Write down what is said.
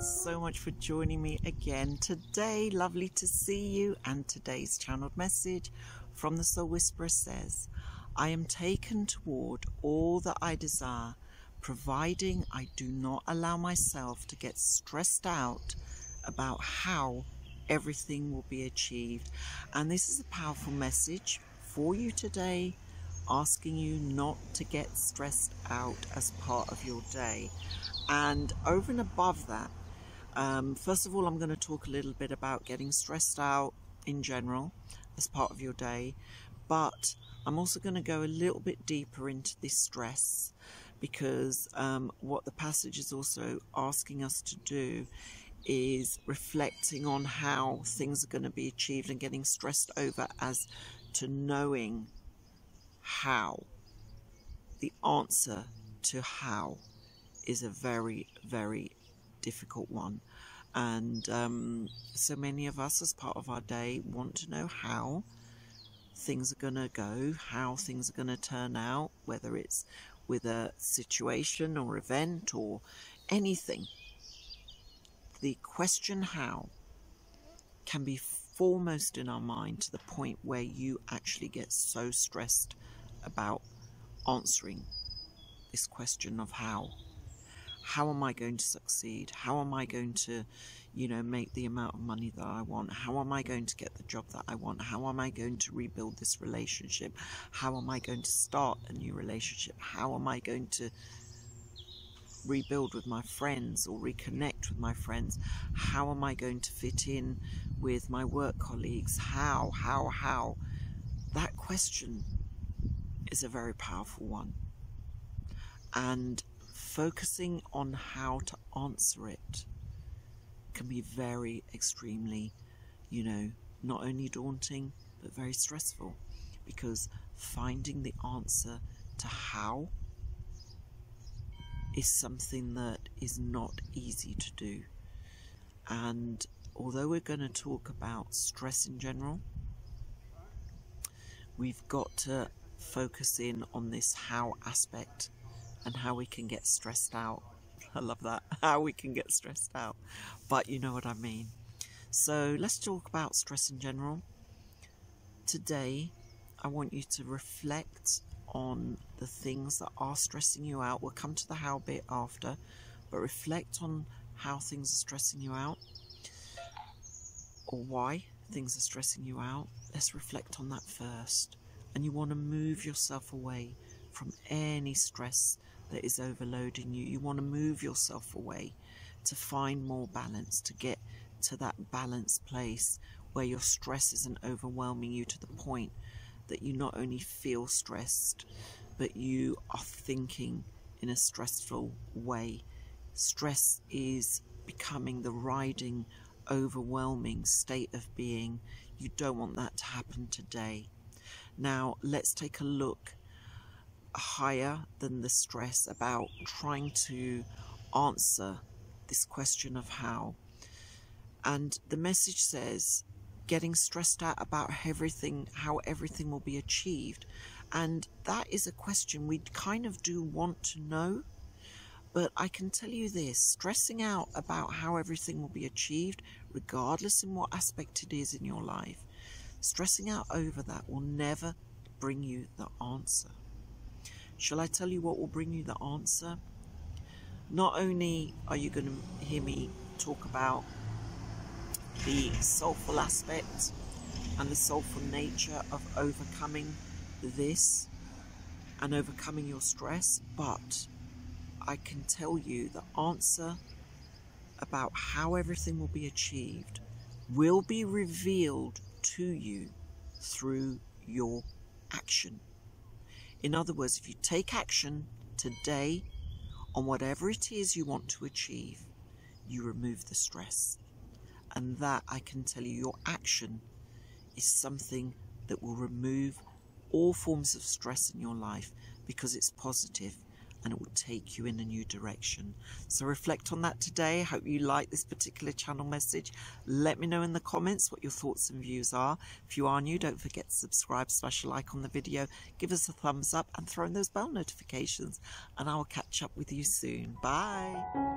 So much for joining me again today. Lovely to see you. And today's channeled message from the Soul Whisperer says, I am taken toward all that I desire, providing I do not allow myself to get stressed out about how everything will be achieved. And this is a powerful message for you today, asking you not to get stressed out as part of your day. And over and above that, um, first of all, I'm going to talk a little bit about getting stressed out in general as part of your day, but I'm also going to go a little bit deeper into this stress because um, what the passage is also asking us to do is reflecting on how things are going to be achieved and getting stressed over as to knowing how. The answer to how is a very, very difficult one. And um, so many of us, as part of our day, want to know how things are going to go, how things are going to turn out, whether it's with a situation or event or anything. The question how can be foremost in our mind to the point where you actually get so stressed about answering this question of how how am I going to succeed? How am I going to, you know, make the amount of money that I want? How am I going to get the job that I want? How am I going to rebuild this relationship? How am I going to start a new relationship? How am I going to rebuild with my friends or reconnect with my friends? How am I going to fit in with my work colleagues? How, how, how? That question is a very powerful one. And focusing on how to answer it can be very extremely, you know, not only daunting but very stressful because finding the answer to how is something that is not easy to do. And although we're going to talk about stress in general, we've got to focus in on this how aspect and how we can get stressed out. I love that. How we can get stressed out. But you know what I mean. So let's talk about stress in general. Today, I want you to reflect on the things that are stressing you out. We'll come to the how bit after, but reflect on how things are stressing you out or why things are stressing you out. Let's reflect on that first. And you want to move yourself away from any stress that is overloading you. You want to move yourself away to find more balance, to get to that balanced place where your stress isn't overwhelming you to the point that you not only feel stressed, but you are thinking in a stressful way. Stress is becoming the riding, overwhelming state of being. You don't want that to happen today. Now, let's take a look higher than the stress about trying to answer this question of how. And the message says, getting stressed out about everything, how everything will be achieved. And that is a question we kind of do want to know. But I can tell you this stressing out about how everything will be achieved, regardless in what aspect it is in your life, stressing out over that will never bring you the answer. Shall I tell you what will bring you the answer? Not only are you going to hear me talk about the soulful aspect and the soulful nature of overcoming this and overcoming your stress, but I can tell you the answer about how everything will be achieved will be revealed to you through your action. In other words, if you take action today on whatever it is you want to achieve, you remove the stress. And that, I can tell you, your action is something that will remove all forms of stress in your life because it's positive and it will take you in a new direction. So reflect on that today. I hope you like this particular channel message. Let me know in the comments what your thoughts and views are. If you are new, don't forget to subscribe, smash a like on the video, give us a thumbs up and throw in those bell notifications and I will catch up with you soon. Bye.